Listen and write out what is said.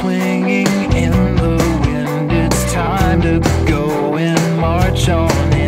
swinging in the wind. It's time to go and march on.